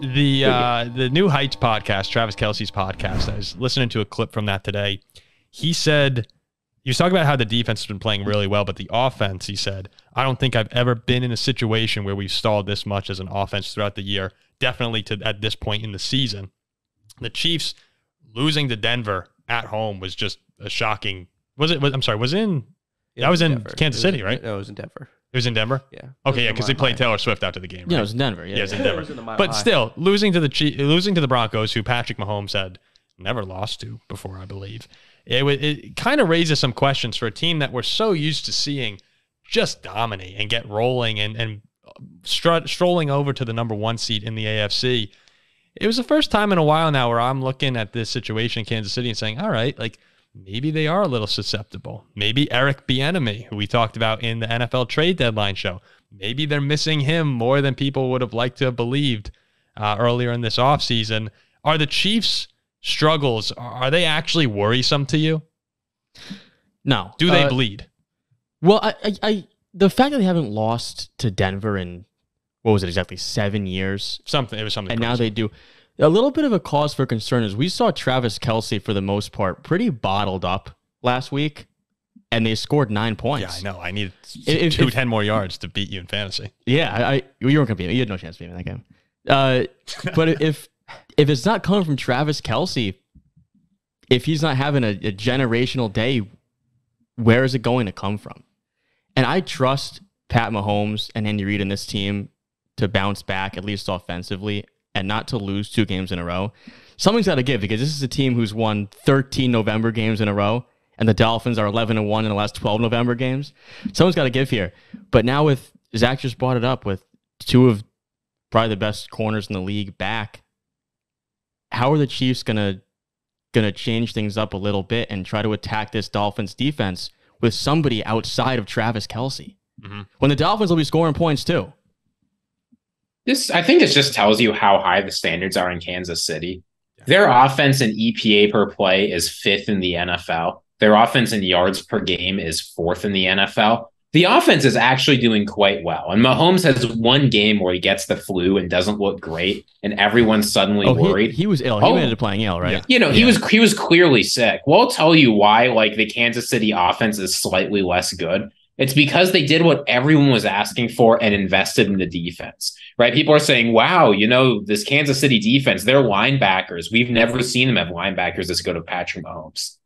The uh, the New Heights podcast, Travis Kelce's podcast. I was listening to a clip from that today. He said he was talking about how the defense has been playing really well, but the offense, he said, I don't think I've ever been in a situation where we've stalled this much as an offense throughout the year. Definitely to at this point in the season. The Chiefs losing to Denver at home was just a shocking. Was it? Was, I'm sorry. Was in? Yeah, that it was in Denver. Kansas It was City, in- right? No, it was in Denver. It was in Denver. Yeah. Okay, yeah, because they played Taylor. Taylor Swift out to the game. Yeah, it was in Denver. Yeah, Yeah, it's in yeah. Denver. It was in the Mile But High. still, losing to the Chief, losing to the Broncos, who Patrick Mahomes had never lost to before, I believe, it wa- it kind of raises some questions for a team that we're so used to seeing just dominate and get rolling and and uh, strut, strolling over to the number one seat in the AFC. It was the first time in a while now where I'm looking at this situation in Kansas City and saying, all right, like maybe they are a little susceptible. Maybe Eric Bieniemy, who we talked about in the NFL trade deadline show, maybe they're missing him more than people would have liked to have believed uh, earlier in this offseason. Are the Chiefs' struggles are they actually worrisome to you? No. Do they Uh, bleed? Well, I, I, I, the fact that they haven't lost to Denver in what was it exactly seven years, Something it was something. and now they do. A little bit of a cause for concern is we saw Travis Kelce for the most part pretty bottled up last week, and they scored nine yeah, points. I know. I need If- two if- ten more yards to beat you in fantasy. Yeah, I, I you weren't gonna beat me. You had no chance to beat me in that game. Uh, but if if it's not coming from Travis Kelce, if he's not having a, a generational day, where is it going to come from? And I trust Pat Mahomes and Andy Reid and this team to bounce back at least offensively and not to lose two games in a row. Something's got to give because this is a team who's won 13 November games in a row, and the Dolphins are 11 and one in the last 12 November games. Someone's got to give here. But now with Zach just brought it up with two of probably the best corners in the league back. How are the Chiefs gonna gonna change things up a little bit and try to attack this Dolphins defense with somebody outside of Travis Kelce? Mhm. When the Dolphins will be scoring points too. This, I think, this just tells you how high the standards are in Kansas City. Their offense in EPA per play is fifth in the NFL. Their offense in yards per game is fourth in the NFL. The offense is actually doing quite well. And Mahomes has one game where he gets the flu and doesn't look great, and everyone's suddenly Oh, worried. he was ill. He Oh. ended up playing ill, right? You know, he Yeah. was he was clearly sick. Well, I'll tell you why. Like the Kansas City offense is slightly less good. It's because they did what everyone was asking for and invested in the defense. Right? People are saying, "Wow, you know, this Kansas City defense, they're linebackers. We've never seen them have linebackers as good as Patrick Mahomes."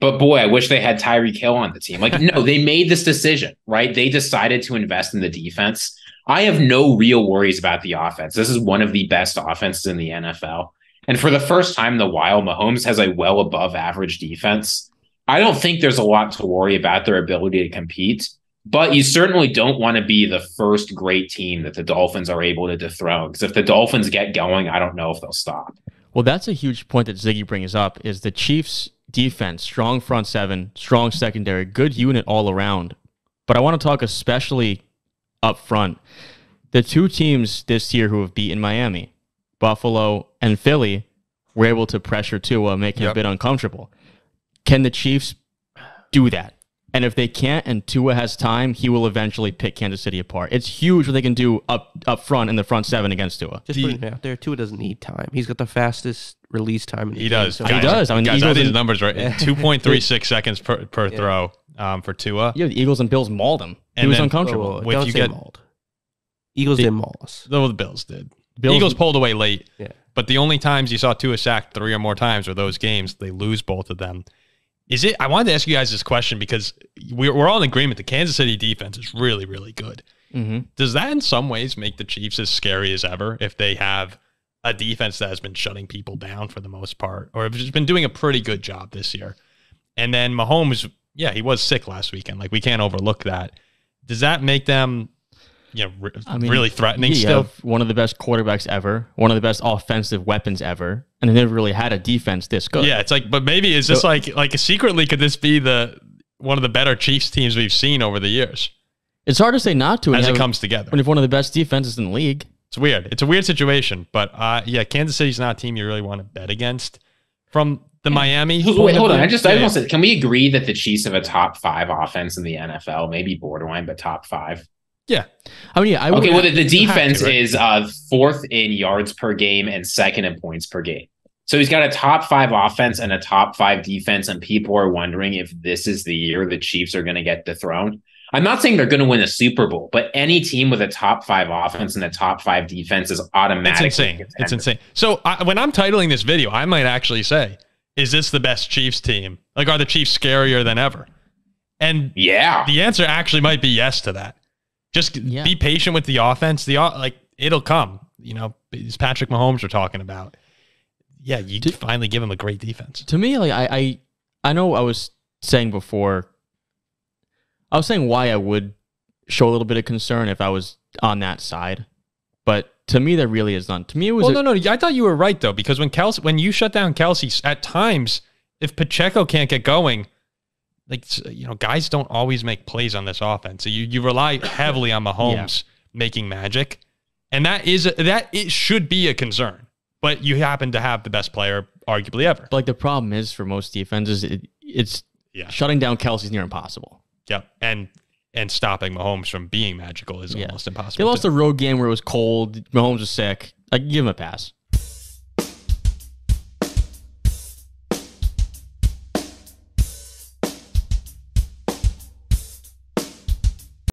But boy, I wish they had Tyreek Hill on the team. Like, no, they made this decision, right? They decided to invest in the defense. I have no real worries about the offense. This is one of the best offenses in the NFL. And for the first time in a while, Mahomes has a well above average defense. I don't think there's a lot to worry about their ability to compete, but you certainly don't want to be the first great team that the Dolphins are able to dethrone. Because if the Dolphins get going, I don't know if they'll stop. Well, that's a huge point that Ziggy brings up is the Chiefs defense, strong front seven, strong secondary, good unit all around. But I want to talk especially up front. The two teams this year who have beaten Miami, Buffalo and Philly, were able to pressure Tua, making it a bit uncomfortable. Can the Chiefs do that? And if they can't and Tua has time, he will eventually pick Kansas City apart. It's huge what they can do up up front in the front seven against Tua. Just The- putting it out there, Tua doesn't need time. He's got the fastest release time. In the He game, does. so- He does. I mean, the guys, I Eagles think and- the numbers right. Two point three six seconds per, per Yeah. throw um, for Tua. Yeah, the Eagles and Bills mauled him. He was then- uncomfortable. Whoa, whoa, whoa, don't you say get- mauled. Eagles The- didn't maul us. Though the Bills did. Bills- Eagles pulled away late. Yeah. But the only times you saw Tua sacked three or more times were those games. They lose both of them. Is it? I wanted to ask you guys this question because we're, we're all in agreement. The Kansas City defense is really, really good. hmm Does that in some ways make the Chiefs as scary as ever if they have a defense that has been shutting people down for the most part, or have just been doing a pretty good job this year? And then Mahomes, yeah, he was sick last weekend. Like we can't overlook that. Does that make them, you know, re- I mean, really threatening you still? one of the best quarterbacks ever, one of the best offensive weapons ever, and they never really had a defense this good. Yeah, it's like, but maybe is this So- like like secretly could this be the one of the better Chiefs teams we've seen over the years It's hard to say not to as it have, comes together? when you have one of the best defenses in the league. It's weird. It's a weird situation, but uh, yeah, Kansas City's not a team you really want to bet against. From the Miami, Wait, hold on. I just I Yeah, almost said, can we agree that the Chiefs have a top five offense in the NFL? Maybe borderline, but top five. Yeah. I mean, yeah, I Okay, well, the, the have to, defense right? is uh, fourth in yards per game and second in points per game. So he's got a top five offense and a top five defense, and people are wondering if this is the year the Chiefs are going to get dethroned. I'm not saying they're going to win a Super Bowl, but any team with a top five offense and a top five defense is automatically. It's insane. a It's insane. So I, when I'm titling this video, I might actually say, "Is this the best Chiefs team? Like, are the Chiefs scarier than ever?" And Yeah. the answer actually might be yes to that. Just Yeah. be patient with the offense. The like it'll come. You know, as Patrick Mahomes we're talking about. Yeah, you Did- finally give him a great defense. to me, like I, I, I know I was saying before. I was saying why I would show a little bit of concern if I was on that side, but to me, there really is none. To me, it was Well, a- no, no, I thought you were right though because when Kelce, when you shut down Kelce, at times if Pacheco can't get going, like you know, guys don't always make plays on this offense. So you you rely heavily on Mahomes making magic, and that is a, that it should be a concern. But you happen to have the best player, arguably ever. But like the problem is for most defenses, it, it's Yeah. shutting down Kelce's near impossible. Yep, and and stopping Mahomes from being magical is Yeah. almost impossible. They lost too. a road game where it was cold. Mahomes was sick. I give him a pass.